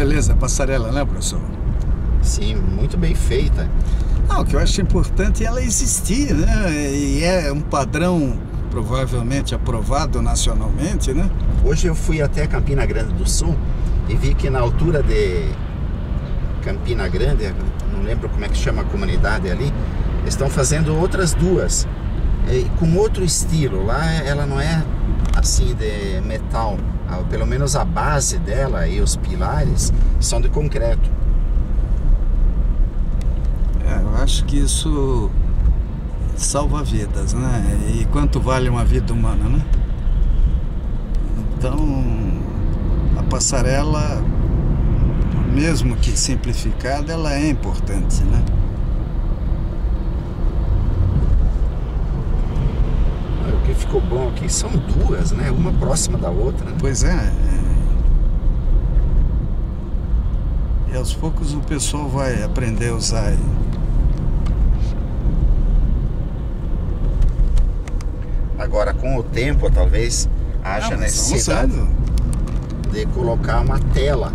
beleza a passarela, né, professor? Sim, muito bem feita. Ah, o que eu acho importante é ela existir, né? E é um padrão provavelmente aprovado nacionalmente, né? Hoje eu fui até Campina Grande do Sul e vi que na altura de Campina Grande, não lembro como é que chama a comunidade ali, estão fazendo outras duas com outro estilo. Lá ela não é assim de metal, pelo menos a base dela e os pilares são de concreto. É, eu acho que isso salva vidas, né? E quanto vale uma vida humana, né? Então, a passarela, mesmo que simplificada, ela é importante, né? O que ficou bom aqui são duas, né? Uma próxima da outra. Né? Pois é. E aos poucos o pessoal vai aprender a usar. Agora, com o tempo, talvez haja necessidade de colocar uma tela